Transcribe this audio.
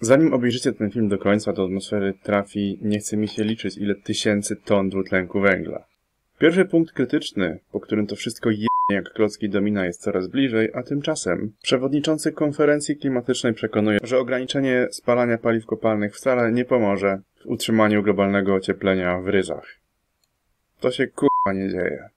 Zanim obejrzycie ten film do końca, do atmosfery trafi, nie chce mi się liczyć, ile tysięcy ton dwutlenku węgla. Pierwszy punkt krytyczny, po którym to wszystko je jak klocki domina jest coraz bliżej, a tymczasem przewodniczący konferencji klimatycznej przekonuje, że ograniczenie spalania paliw kopalnych wcale nie pomoże w utrzymaniu globalnego ocieplenia w ryzach. To się kurwa nie dzieje.